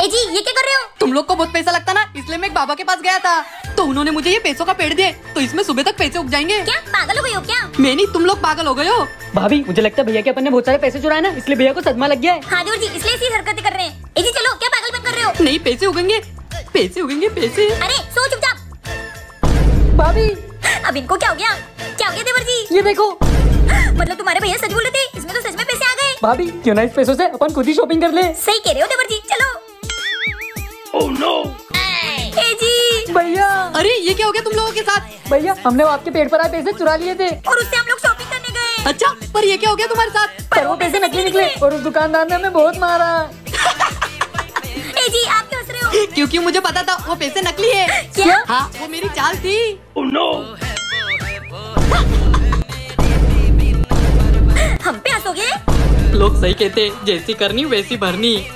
ए जी ये क्या कर रहे हो? तुम लोग को बहुत पैसा लगता ना इसलिए मैं एक बाबा के पास गया था। तो उन्होंने मुझे ये पैसों का पेड़ दिए तो इसमें सुबह तक पैसे उग जाएँगे। क्या पागल हो गई हो क्या? मैं नहीं तुम लोग पागल हो गए हो। भाभी मुझे लगता है भैया के अपन ने बहुत सारे पैसे चुराए ना इसलिए भैया को सदमा लग गया है। हाँ जी इसलिए ऐसी हरकतें कर रहे हैं। ए जी चलो क्या पागलपन कर रहे हो? नहीं पैसे उगेंगे पैसे उगेंगे पैसे। अरे सो चुपचाप भाभी। अब इनको क्या हो गया? क्या हो गया देवर जी? ये देखो। मतलब तुम्हारे भैया सच बोल रहे थे? इसमें तो सच में पैसे आ गए। भाभी क्यों ना इस पैसों से अपन खुद ही शॉपिंग कर ले। सही कह रहे हो देवर जी। चलो भैया। अरे ये क्या हो गया तुम लोगों के साथ? भैया हमने वो आपके पेट पर आए पैसे चुरा लिए थे। और उससे हम लोग शॉपिंग करने गए। अच्छा पर ये क्या हो गया तुम्हारे साथ? पर वो पैसे नकली निकले और उस दुकानदार ने हमें बहुत मारा। जी आप क्यों रहे हो? क्योंकि मुझे पता था वो पैसे नकली है। क्या? हाँ वो मेरी चाल थी। Oh no! हम पे हंसोगे? लोग सही कहते जैसी करनी वैसी भरनी।